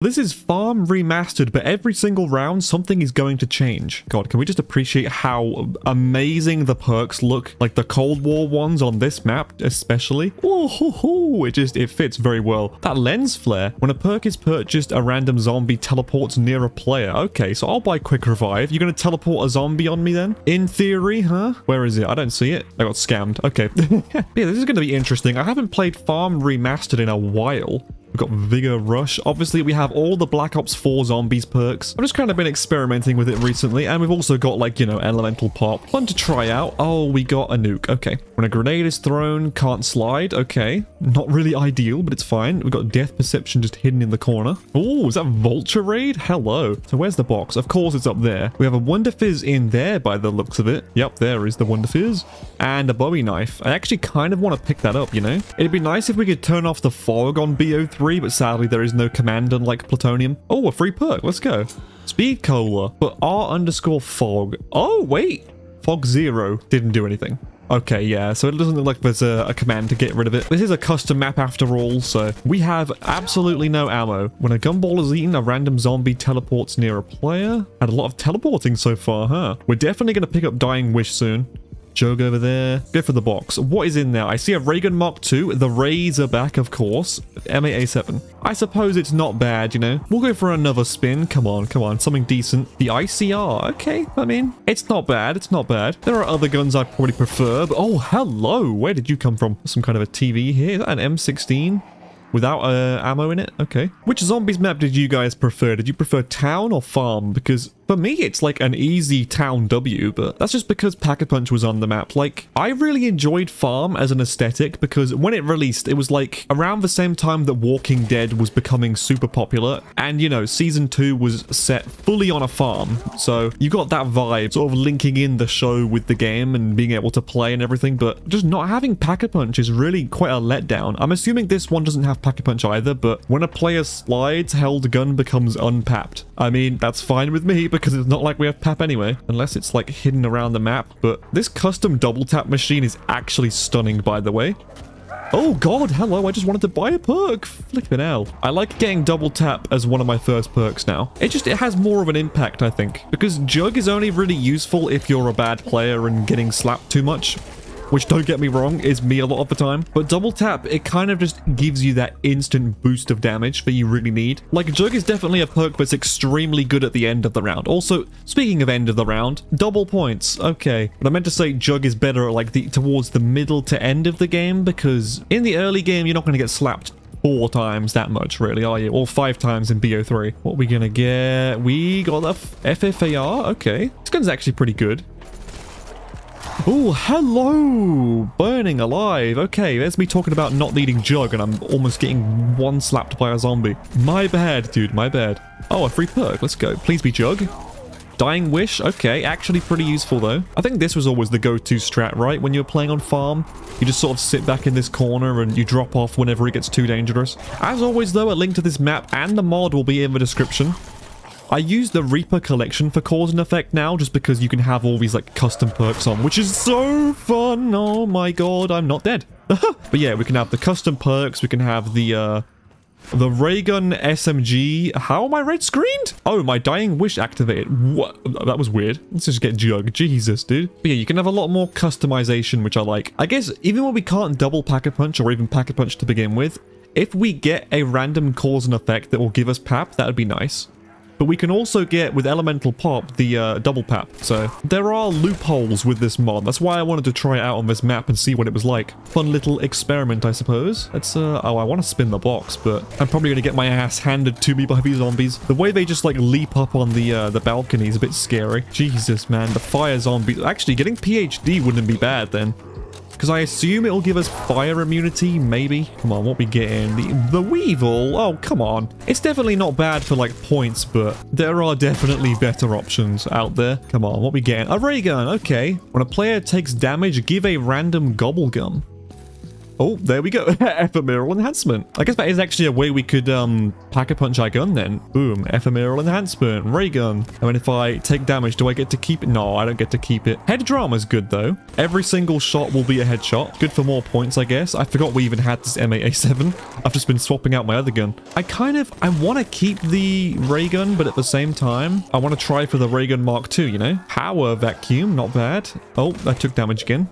This is Farm remastered, but every single round something is going to change. God, can we just appreciate how amazing the perks look? Like the Cold War ones on this map especially. Oh, ho, ho. it just, it fits very well. That lens flare, when a perk is purchased, a random zombie teleports near a player. Okay, so I'll buy Quick Revive. You're going to teleport a zombie on me then? In theory, huh? Where is it? I don't see it. I got scammed. Okay. yeah, this is going to be interesting. I haven't played Farm Remastered in a while. We've got Vigor Rush. Obviously, we have all the Black Ops 4 Zombies perks. I've just kind of been experimenting with it recently, and we've also got, like, you know, Elemental Pop. Fun to try out. Oh, we got a nuke. Okay. When a grenade is thrown, can't slide. Okay. Not really ideal, but it's fine. We've got Death Perception just hidden in the corner. Oh, is that Vulture Aid? Hello. So where's the box? Of course it's up there. We have a Wonder Fizz in there by the looks of it. Yep, there is the Wonder Fizz. And a Bowie Knife. I actually kind of want to pick that up, you know? It'd be nice if we could turn off the fog on BO3, but sadly there is no command unlike Plutonium. Oh, a free perk. Let's go. Speed Cola, but R underscore fog. Oh, wait. Fog zero didn't do anything. Okay, yeah, so it doesn't look like there's a, a, command to get rid of it. This is a custom map after all, so we have absolutely no ammo. When a gumball is eaten, a random zombie teleports near a player. Had a lot of teleporting so far, huh? We're definitely going to pick up Dying Wish soon. Jug over there. Go for the box. What is in there? I see a Ray Gun Mark II, the Razorback, of course, M8A7. I suppose it's not bad, you know. We'll go for another spin. Come on, come on, something decent. The ICR, okay, I mean, it's not bad, it's not bad. There are other guns I probably prefer, but oh, hello, where did you come from? Some kind of a TV here, an M16? Without uh, ammo in it? Okay. Which zombies map did you guys prefer? Did you prefer town or farm? Because for me, it's like an easy town W, but that's just because Pack-a-Punch was on the map. Like, I really enjoyed Farm as an aesthetic because when it released, it was like around the same time that Walking Dead was becoming super popular. And, you know, Season 2 was set fully on a farm. So you got that vibe, sort of linking in the show with the game and being able to play and everything. But just not having Pack-a-Punch is really quite a letdown. I'm assuming this one doesn't have Pack-a-Punch either, but when a player slides, held gun becomes unpapped. I mean, that's fine with me, because it's not like we have PAP anyway, unless it's like hidden around the map. But this custom double tap machine is actually stunning, by the way. Oh god, hello, I just wanted to buy a perk. Flipping hell. I like getting double tap as one of my first perks now. It just, it has more of an impact, I think. Because Jug is only really useful if you're a bad player and getting slapped too much which don't get me wrong, is me a lot of the time. But double tap, it kind of just gives you that instant boost of damage that you really need. Like Jug is definitely a perk that's extremely good at the end of the round. Also, speaking of end of the round, double points. Okay, but I meant to say Jug is better like the towards the middle to end of the game because in the early game, you're not going to get slapped four times that much, really, are you? Or five times in BO3. What we gonna get? We got a FFAR. Okay. This gun's actually pretty good. Oh, hello! Burning alive. Okay, there's me talking about not needing Jug, and I'm almost getting one slapped by a zombie. My bad, dude, my bad. Oh, a free perk. Let's go. Please be Jug. Dying Wish, okay, actually pretty useful though. I think this was always the go-to strat, right? When you're playing on farm, you just sort of sit back in this corner and you drop off whenever it gets too dangerous. As always though, a link to this map and the mod will be in the description. I use the Reaper collection for cause and effect now just because you can have all these like custom perks on, which is so fun. Oh my god, I'm not dead. but yeah, we can have the custom perks, we can have the uh the Raygun SMG. How am I red screened? Oh, my Dying Wish activated. What? That was weird. Let's just get Jug. Jesus, dude. But yeah, you can have a lot more customization, which I like. I guess even when we can't double Pack-a-Punch or even Pack-a-Punch to begin with, if we get a random cause and effect that will give us PAP, that would be nice. But we can also get, with Elemental Pop, the uh, double pap. So there are loopholes with this mod. That's why I wanted to try it out on this map and see what it was like. Fun little experiment, I suppose. Let's, uh, oh, I want to spin the box, but I'm probably going to get my ass handed to me by these zombies. The way they just, like, leap up on the, uh, the balcony is a bit scary. Jesus, man, the fire zombies. Actually, getting PhD wouldn't be bad then. Because I assume it'll give us fire immunity, maybe? Come on, what we getting? The, the Weevil? Oh, come on. It's definitely not bad for, like, points, but there are definitely better options out there. Come on, what we getting? A ray gun, okay. When a player takes damage, give a random gobble gum. Oh, there we go. Ephemeral enhancement. I guess that is actually a way we could um pack a punch our gun then. Boom. Ephemeral enhancement. Ray gun. I mean, if I take damage, do I get to keep it? No, I don't get to keep it. Head drama's good though. Every single shot will be a headshot. Good for more points, I guess. I forgot we even had this M8A7. I've just been swapping out my other gun. I kind of, I want to keep the ray gun, but at the same time, I want to try for the ray gun Mark II, you know? Power vacuum, not bad. Oh, I took damage again.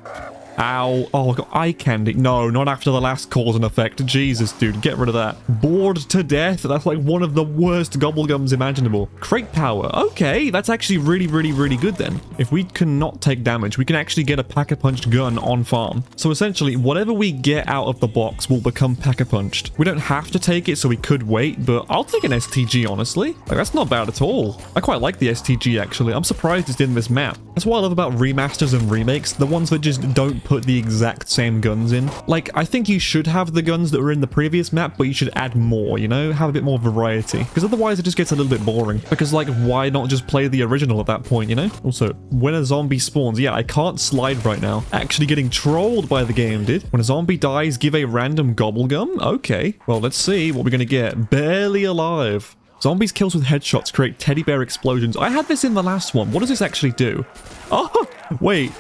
Ow. Oh, I got eye candy. No, not after the last cause and effect. Jesus, dude, get rid of that. Bored to death. That's like one of the worst gobblegums imaginable. Crate power. Okay, that's actually really, really, really good then. If we cannot take damage, we can actually get a pack-a-punched gun on farm. So essentially, whatever we get out of the box will become pack-a-punched. We don't have to take it, so we could wait, but I'll take an STG, honestly. Like, that's not bad at all. I quite like the STG, actually. I'm surprised it's in this map. That's what I love about remasters and remakes. The ones that just don't put the exact same guns in. Like, I think you should have the guns that were in the previous map, but you should add more, you know? Have a bit more variety. Because otherwise it just gets a little bit boring. Because, like, why not just play the original at that point, you know? Also, when a zombie spawns, yeah, I can't slide right now. Actually getting trolled by the game, dude. When a zombie dies, give a random gobblegum? Okay. Well, let's see what we're gonna get. Barely alive. Zombies kills with headshots create teddy bear explosions. I had this in the last one. What does this actually do? Oh, wait.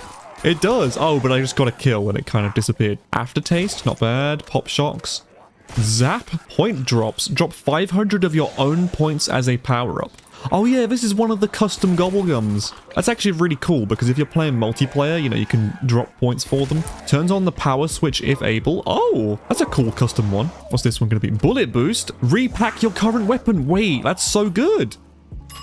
It does. Oh, but I just got a kill and it kind of disappeared. Aftertaste, not bad. Pop shocks. Zap, point drops. Drop 500 of your own points as a power-up. Oh yeah, this is one of the custom gobblegums. That's actually really cool because if you're playing multiplayer, you know, you can drop points for them. Turns on the power switch if able. Oh, that's a cool custom one. What's this one going to be? Bullet boost. Repack your current weapon. Wait, that's so good.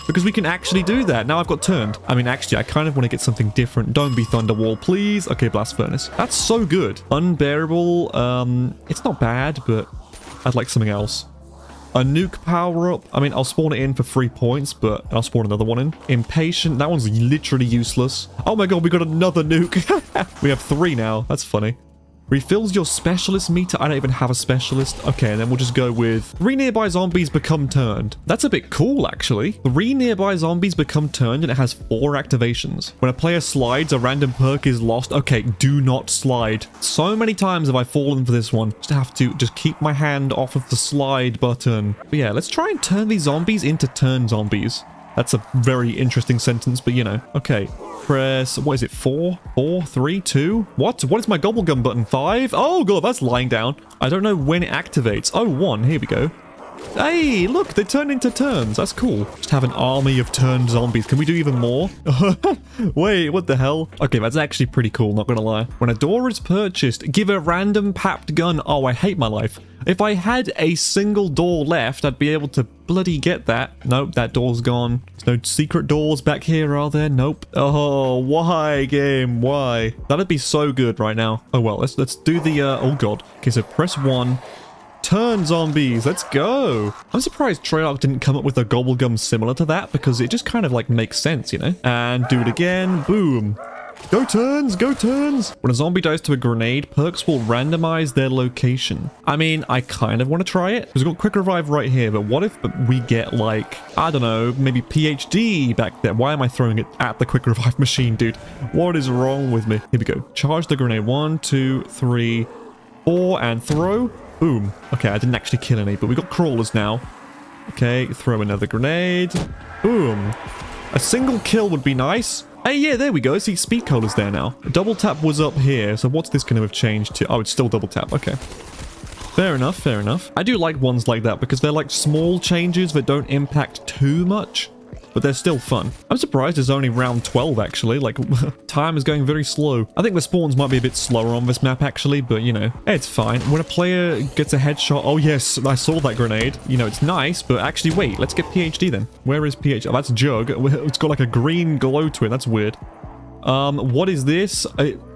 Because we can actually do that. Now I've got turned. I mean, actually, I kind of want to get something different. Don't be Thunderwall, please. Okay, Blast Furnace. That's so good. Unbearable. Um, it's not bad, but I'd like something else. A nuke power-up. I mean, I'll spawn it in for three points, but I'll spawn another one in. Impatient. That one's literally useless. Oh my god, we got another nuke. we have three now. That's funny. Refills your specialist meter. I don't even have a specialist. Okay, and then we'll just go with three nearby zombies become turned. That's a bit cool, actually. Three nearby zombies become turned and it has four activations. When a player slides, a random perk is lost. Okay, do not slide. So many times have I fallen for this one. Just have to just keep my hand off of the slide button. But yeah, let's try and turn these zombies into turn zombies. That's a very interesting sentence, but you know. Okay, press, what is it, four, four, three, two? What? What is my gobblegum button? Five? Oh god, that's lying down. I don't know when it activates. Oh, one, here we go. Hey, look, they turn into turns. That's cool. Just have an army of turned zombies. Can we do even more? Wait, what the hell? Okay, that's actually pretty cool, not gonna lie. When a door is purchased, give a random papped gun. Oh, I hate my life. If I had a single door left, I'd be able to bloody get that. Nope, that door's gone. There's no secret doors back here, are there? Nope. Oh, why, game? Why? That'd be so good right now. Oh, well, let's let's do the, uh, oh god. Okay, so press one. Turn zombies, let's go. I'm surprised Treyarch didn't come up with a gobblegum similar to that because it just kind of like makes sense, you know? And do it again, boom. Go turns, go turns! When a zombie dies to a grenade, perks will randomize their location. I mean, I kind of want to try it. We've got quick revive right here, but what if we get like, I don't know, maybe PhD back there? Why am I throwing it at the quick revive machine, dude? What is wrong with me? Here we go. Charge the grenade. One, two, three, four, and throw. Boom. Okay, I didn't actually kill any, but we got crawlers now. Okay, throw another grenade. Boom. A single kill would be nice. Hey, yeah, there we go. See, speed colas there now. Double tap was up here, so what's this going to have changed to? Oh, it's still double tap. Okay. Fair enough, fair enough. I do like ones like that because they're like small changes that don't impact too much but they're still fun. I'm surprised it's only round 12 actually, like time is going very slow. I think the spawns might be a bit slower on this map actually, but you know, it's fine. When a player gets a headshot, oh yes, I saw that grenade. You know, it's nice, but actually wait, let's get PhD then. Where is PhD? Oh, that's Jug. It's got like a green glow to it, that's weird. Um, what is this?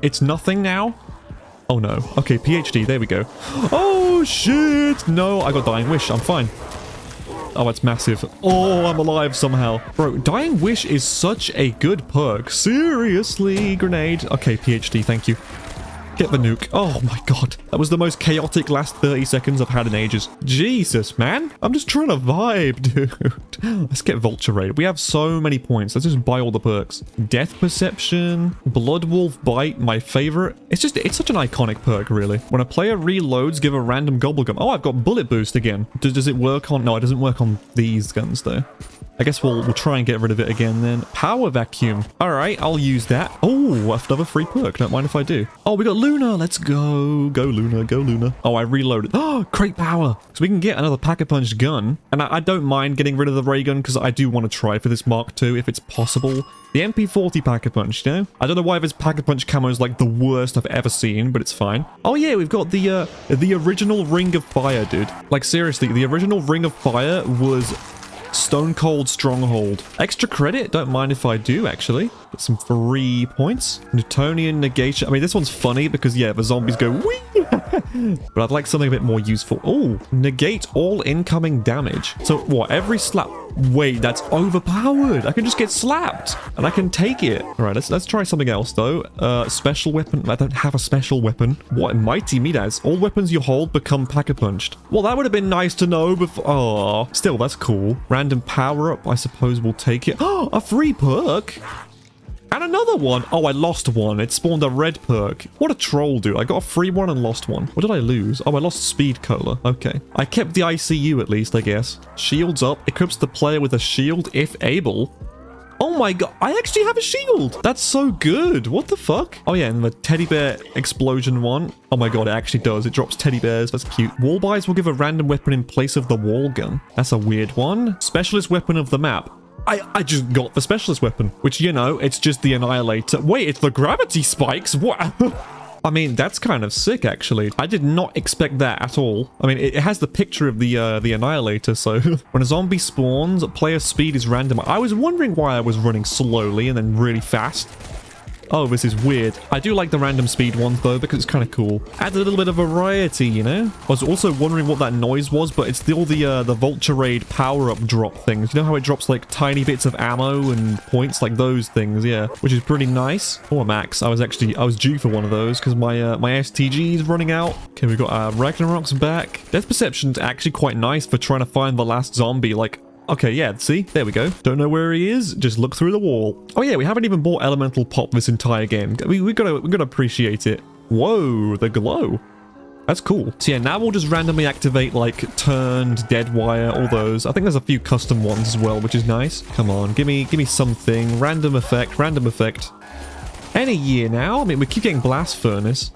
It's nothing now? Oh no. Okay, PhD, there we go. Oh shit! No, I got Dying Wish, I'm fine. Oh, it's massive. Oh, I'm alive somehow. Bro, Dying Wish is such a good perk. Seriously, grenade. Okay, PhD, thank you. Get the nuke. Oh my god. That was the most chaotic last 30 seconds I've had in ages. Jesus, man. I'm just trying to vibe, dude. Let's get Vulture Aid. We have so many points. Let's just buy all the perks. Death Perception, Blood Wolf Bite, my favorite. It's just, it's such an iconic perk, really. When a player reloads, give a random Gobblegum. Oh, I've got Bullet Boost again. Does, does it work on... No, it doesn't work on these guns, though. I guess we'll, we'll try and get rid of it again then. Power vacuum. All right, I'll use that. Oh, another free perk. Don't mind if I do. Oh, we got Luna. Let's go. Go Luna. Go Luna. Oh, I reloaded. Oh, crate power. So we can get another Pack-a-Punch gun. And I, I, don't mind getting rid of the ray gun because I do want to try for this Mark II if it's possible. The MP40 Pack-a-Punch, you know? I don't know why this Pack-a-Punch camo is like the worst I've ever seen, but it's fine. Oh yeah, we've got the uh, the original Ring of Fire, dude. Like seriously, the original Ring of Fire was Stone Cold Stronghold. Extra credit? Don't mind if I do, actually. Get some free points. Newtonian Negation. I mean, this one's funny because, yeah, the zombies go wee. but I'd like something a bit more useful. Oh, negate all incoming damage. So what, every slap... Wait, that's overpowered. I can just get slapped and I can take it. All right, let's let's try something else though. Uh, special weapon. I don't have a special weapon. What mighty Midas? All weapons you hold become pack-a-punched. Well, that would have been nice to know before. Oh, still, that's cool. Random power up. I suppose we'll take it. Oh, a free perk. And another one. Oh, I lost one. It spawned a red perk. What a troll, dude. I got a free one and lost one. What did I lose? Oh, I lost speed cola. Okay. I kept the ICU at least, I guess. Shields up. Equips the player with a shield if able. Oh my god, I actually have a shield. That's so good. What the fuck? Oh yeah, and the teddy bear explosion one. Oh my god, it actually does. It drops teddy bears. That's cute. Wall buys will give a random weapon in place of the wall gun. That's a weird one. Specialist weapon of the map. I, I just got the specialist weapon, which, you know, it's just the Annihilator. Wait, it's the gravity spikes? What? I mean, that's kind of sick, actually. I did not expect that at all. I mean, it has the picture of the uh, the Annihilator, so when a zombie spawns, player speed is random. I was wondering why I was running slowly and then really fast. Oh, this is weird. I do like the random speed ones, though, because it's kind of cool. Adds a little bit of variety, you know? I was also wondering what that noise was, but it's still the uh, the Vulture Aid power-up drop things. You know how it drops, like, tiny bits of ammo and points? Like those things, yeah. Which is pretty nice. Oh, max. I was actually... I was due for one of those, because my uh, my STG is running out. Okay, we got uh, Ragnarok's back. Death Perception's actually quite nice for trying to find the last zombie. Like, Okay, yeah, see? There we go. Don't know where he is, just look through the wall. Oh yeah, we haven't even bought Elemental Pop this entire game. We, we gotta, we gotta appreciate it. Whoa, the glow. That's cool. So yeah, now we'll just randomly activate like turned, dead wire, all those. I think there's a few custom ones as well, which is nice. Come on, give me give me something. Random effect, random effect. Any year now. I mean, we keep getting blast furnace.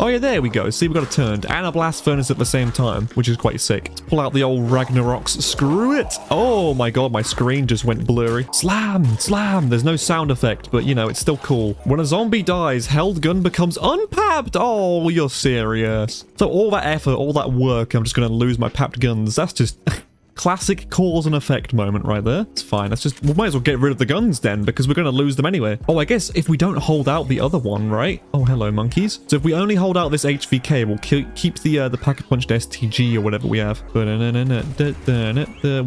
Oh yeah, there we go. See, we got a turned and a blast furnace at the same time, which is quite sick. Let's pull out the old Ragnaroks. Screw it. Oh my god, my screen just went blurry. Slam, slam. There's no sound effect, but you know, it's still cool. When a zombie dies, held gun becomes unpapped. Oh, you're serious. So all that effort, all that work, I'm just to lose my papped guns. That's just... Classic cause and effect moment right there. It's fine. Let's just, we might as well get rid of the guns then because we're going to lose them anyway. Oh, I guess if we don't hold out the other one, right? Oh, hello, monkeys. So if we only hold out this HVK, we'll keep the uh, the pack-a-punched STG or whatever we have. We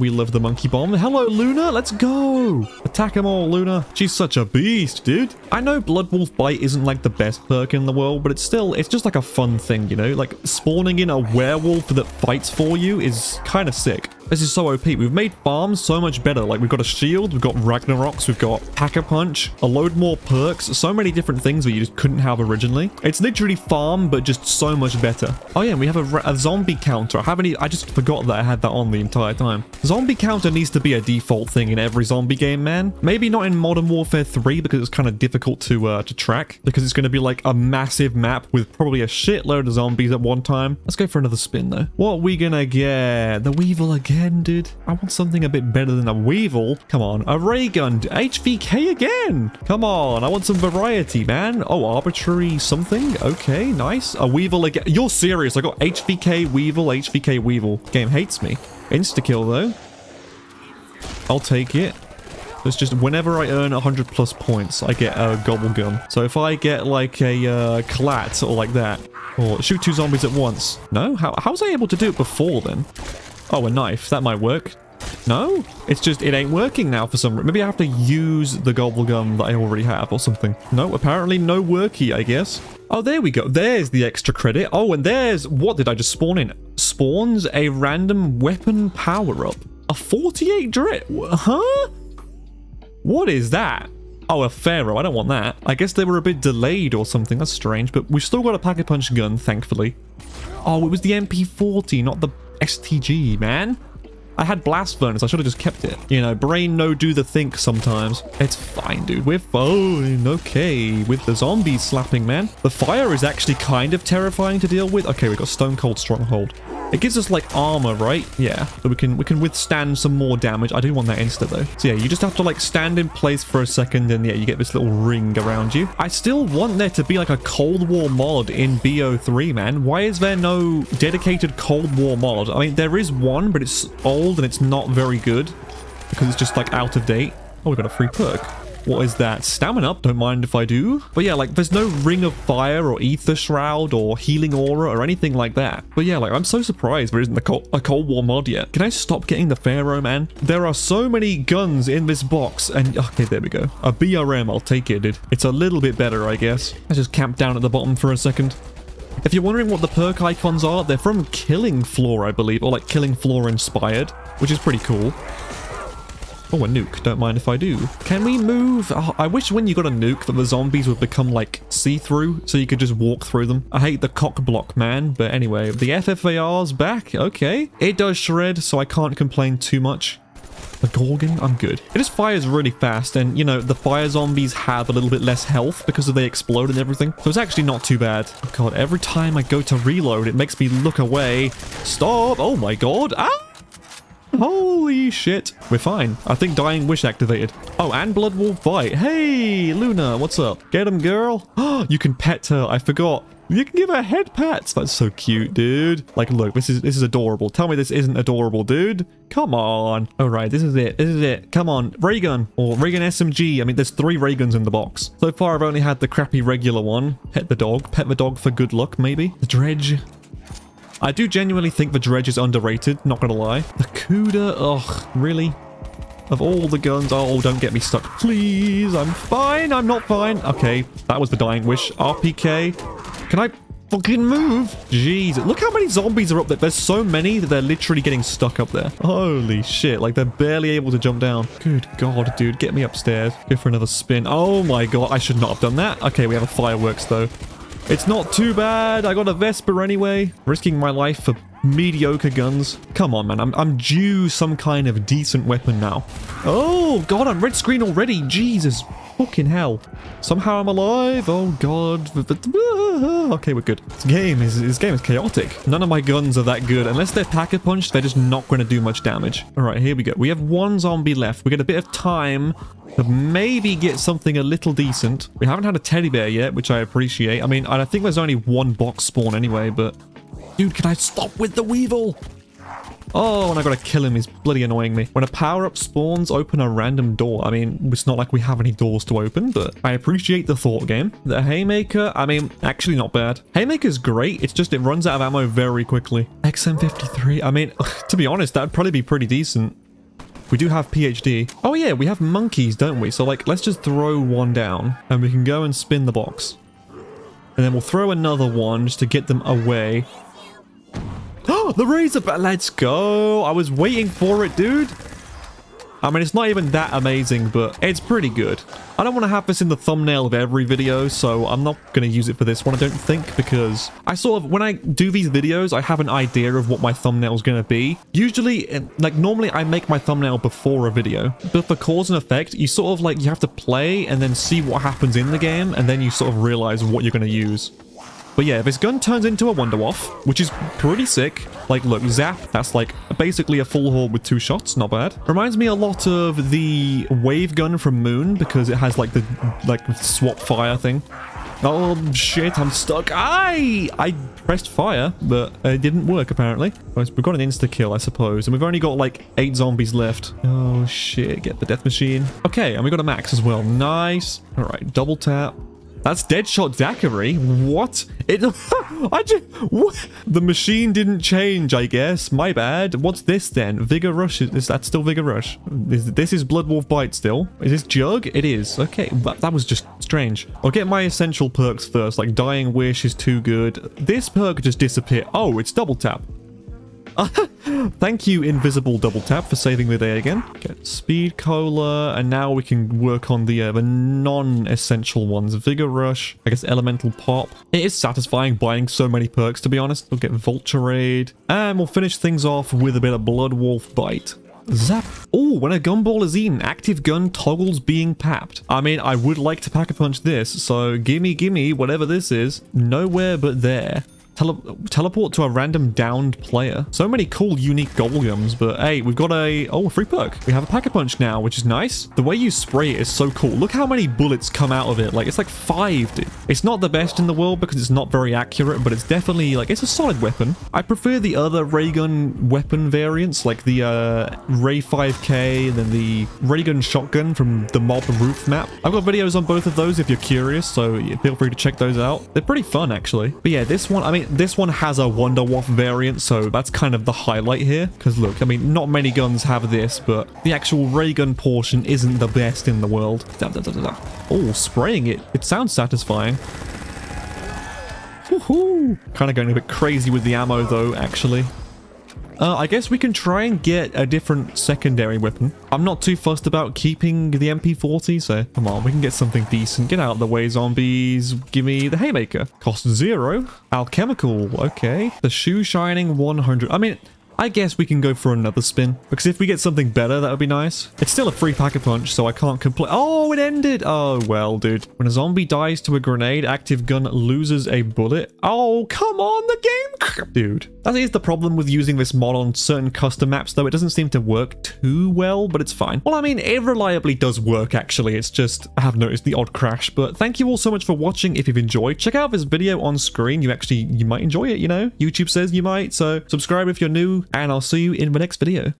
love the monkey bomb. Hello, Luna. Let's go. Attack them all, Luna. She's such a beast, dude. I know Blood Wolf Bite isn't like the best perk in the world, but it's still, it's just like a fun thing, you know? Like spawning in a werewolf that fights for you is kind of sick. This is so OP. We've made farms so much better. Like, we've got a shield, we've got Ragnaroks, we've got Pack-a-Punch, a load more perks, so many different things that you just couldn't have originally. It's literally farm, but just so much better. Oh yeah, we have a, a zombie counter. I haven't even, I just forgot that I had that on the entire time. Zombie counter needs to be a default thing in every zombie game, man. Maybe not in Modern Warfare 3 because it's kind of difficult to uh, to track because it's going to be like a massive map with probably a shitload of zombies at one time. Let's go for another spin though. What are we gonna get? The Weevil again again, dude. I want something a bit better than a Weevil. Come on, a ray gun. HVK again. Come on, I want some variety, man. Oh, arbitrary something. Okay, nice. A Weevil again. You're serious. I got HVK, Weevil, HVK, Weevil. Game hates me. Insta-kill, though. I'll take it. It's just whenever I earn 100 plus points, I get a gobble gum. So if I get like a uh, or like that, or shoot two zombies at once. No? How, how was I able to do it before then? Oh, a knife. That might work. No? It's just, it ain't working now for some reason. Maybe I have to use the gobble gum that I already have or something. No, apparently no worky, I guess. Oh, there we go. There's the extra credit. Oh, and there's, what did I just spawn in? Spawns a random weapon power-up. A 48 Dredge? Huh? What is that? Oh, a Pharaoh. I don't want that. I guess they were a bit delayed or something. That's strange, but we've still got a Pack-a-Punch gun, thankfully. Oh, it was the MP40, not the STG, man. I had blast furnace. I should have just kept it. You know, brain no do the think sometimes. It's fine, dude. We're fine. Okay. With the zombies slapping, man. The fire is actually kind of terrifying to deal with. Okay, we got Stone Cold Stronghold. It gives us like armor, right? Yeah. So we can we can withstand some more damage. I do want that insta though. So yeah, you just have to like stand in place for a second and yeah, you get this little ring around you. I still want there to be like a Cold War mod in BO3, man. Why is there no dedicated Cold War mod? I mean, there is one, but it's old and it's not very good because it's just like out of date. Oh, we got a free perk. What is that? Stamina up, don't mind if I do. But yeah, like there's no Ring of Fire or Ether Shroud or Healing Aura or anything like that. But yeah, like I'm so surprised there isn't a Cold, a Cold War mod yet. Can I stop getting the Pharaoh, man? There are so many guns in this box and okay, there we go. A BRM, I'll take it, dude. It's a little bit better, I guess. Let's just camp down at the bottom for a second. If you're wondering what the perk icons are, they're from Killing Floor, I believe, or like Killing Floor inspired, which is pretty cool. Oh, a nuke. Don't mind if I do. Can we move? Oh, I wish when you got a nuke that the zombies would become like see-through so you could just walk through them. I hate the cock block, man. But anyway, the FFAR's back. Okay. It does shred, so I can't complain too much. The Gorgon? I'm good. It just fires really fast, and, you know, the fire zombies have a little bit less health because of they explode and everything. So it's actually not too bad. Oh god, every time I go to reload, it makes me look away. Stop! Oh my god! Ah! Holy shit. We're fine. I think Dying Wish activated. Oh, and Blood Wolf Bite. Hey, Luna, what's up? Get him, girl. You can pet her. I forgot. You can give her head pats. That's so cute, dude. Like, look, this is this is adorable. Tell me this isn't adorable, dude. Come on. All right, this is it. This is it. Come on. Ray gun or ray gun SMG. I mean, there's three ray guns in the box. So far, I've only had the crappy regular one. Pet the dog. Pet the dog for good luck, maybe. The dredge. I do genuinely think the Dredge is underrated, not gonna lie. The Kuda, ugh, really? Of all the guns, oh, don't get me stuck, please. I'm fine, I'm not fine. Okay, that was the dying wish. RPK. Can I fucking move? Jeez, look how many zombies are up there. There's so many that they're literally getting stuck up there. Holy shit, like they're barely able to jump down. Good God, dude, get me upstairs. Go for another spin. Oh my God, I should not have done that. Okay, we have a fireworks though. It's not too bad. I got a Vesper anyway. Risking my life for mediocre guns. Come on, man. I'm, I'm due some kind of decent weapon now. Oh, God, I'm red screen already. Jesus fucking hell. Somehow I'm alive. Oh, God. Ah, okay, we're good. This game is, this game is chaotic. None of my guns are that good. Unless they're pack-a-punch, they're just not going to do much damage. All right, here we go. We have one zombie left. We get a bit of time to maybe get something a little decent. We haven't had a teddy bear yet, which I appreciate. I mean, I think there's only one box spawn anyway, but... Dude, can I stop with the weevil? Oh, and I gotta kill him. He's bloody annoying me. When a power-up spawns, open a random door. I mean, it's not like we have any doors to open, but I appreciate the thought game. The Haymaker, I mean, actually not bad. Haymaker's great. It's just it runs out of ammo very quickly. XM53, I mean, to be honest, that'd probably be pretty decent. We do have PhD. Oh yeah, we have monkeys, don't we? So like, let's just throw one down and we can go and spin the box. And then we'll throw another one just to get them away. Oh, the razor, but let's go. I was waiting for it, dude. I mean, it's not even that amazing, but it's pretty good. I don't want to have this in the thumbnail of every video, so I'm not going to use it for this one, I don't think, because I sort of, when I do these videos, I have an idea of what my thumbnail is going to be. Usually, like, normally I make my thumbnail before a video, but for cause and effect, you sort of, like, you have to play and then see what happens in the game, and then you sort of realize what you're going to use. But yeah, this gun turns into a Wunderwaffe, which is pretty sick. Like, look, zap, that's like basically a full horde with two shots, not bad. Reminds me a lot of the wave gun from Moon because it has like the like swap fire thing. Oh shit, I'm stuck. I I pressed fire, but it didn't work apparently. We've got an insta-kill, I suppose, and we've only got like eight zombies left. Oh shit, get the death machine. Okay, and we got a max as well. Nice. All right, double tap. That's Deadshot Daiquiri. What? It. I just. What? The machine didn't change, I guess. My bad. What's this then? Vigor Rush. Is, that still Vigor Rush? Is, this is Blood Wolf Bite still. Is this Jug? It is. Okay. That, that was just strange. I'll get my essential perks first. Like Dying Wish is too good. This perk just disappeared. Oh, it's double tap. Thank you, Invisible Double Tap, for saving the day again. Get Speed Cola, and now we can work on the, uh, the non-essential ones. Vigor Rush, I guess Elemental Pop. It is satisfying buying so many perks, to be honest. We'll get Vulturade, and we'll finish things off with a bit of Blood Wolf Bite. Zap. Oh, when a gumball is eaten, active gun toggles being papped. I mean, I would like to pack a punch this, so gimme gimme whatever this is. Nowhere but there. Tele teleport to a random downed player. So many cool, unique gobblegums, but hey, we've got a... Oh, a free perk. We have a Pack-a-Punch now, which is nice. The way you spray it is so cool. Look how many bullets come out of it. Like, it's like five, dude. It's not the best in the world because it's not very accurate, but it's definitely, like, it's a solid weapon. I prefer the other ray gun weapon variants, like the uh, Ray 5K, and then the ray gun shotgun from the Mob Roof map. I've got videos on both of those if you're curious, so feel free to check those out. They're pretty fun, actually. But yeah, this one, I mean, this one has a Wunderwaffe variant, so that's kind of the highlight here. Because look, I mean, not many guns have this, but the actual ray gun portion isn't the best in the world. Oh, spraying it. It sounds satisfying. Woohoo! Kind of going a bit crazy with the ammo though, actually. Uh, I guess we can try and get a different secondary weapon. I'm not too fussed about keeping the MP40, so come on, we can get something decent. Get out of the way, zombies. Give me the Haymaker. Cost zero. Alchemical, okay. The Shoe Shining 100. I mean, I guess we can go for another spin. Because if we get something better, that would be nice. It's still a free pack-a-punch, so I can't complain. Oh, it ended! Oh, well, dude. When a zombie dies to a grenade, active gun loses a bullet. Oh, come on, the game... Dude. That is the problem with using this mod on certain custom maps, though. It doesn't seem to work too well, but it's fine. Well, I mean, it reliably does work, actually. It's just, I have noticed the odd crash. But thank you all so much for watching. If you've enjoyed, check out this video on screen. You actually, you might enjoy it, you know? YouTube says you might, so subscribe if you're new and I'll see you in the next video.